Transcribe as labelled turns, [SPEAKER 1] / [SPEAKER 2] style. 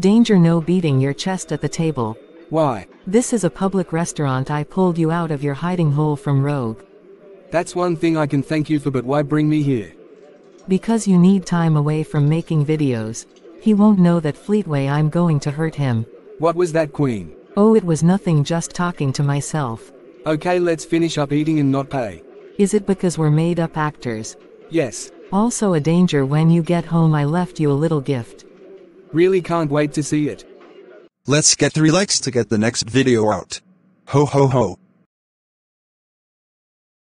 [SPEAKER 1] Danger no beating your chest at the table.
[SPEAKER 2] Why?
[SPEAKER 1] This is a public restaurant I pulled you out of your hiding hole from Rogue.
[SPEAKER 2] That's one thing I can thank you for but why bring me here?
[SPEAKER 1] Because you need time away from making videos. He won't know that Fleetway I'm going to hurt him.
[SPEAKER 2] What was that queen?
[SPEAKER 1] Oh it was nothing just talking to myself.
[SPEAKER 2] Okay let's finish up eating and not pay.
[SPEAKER 1] Is it because we're made up actors?
[SPEAKER 2] Yes.
[SPEAKER 1] Also a danger when you get home I left you a little gift.
[SPEAKER 2] Really can't wait to see it.
[SPEAKER 3] Let's get 3 likes to get the next video out. Ho ho ho.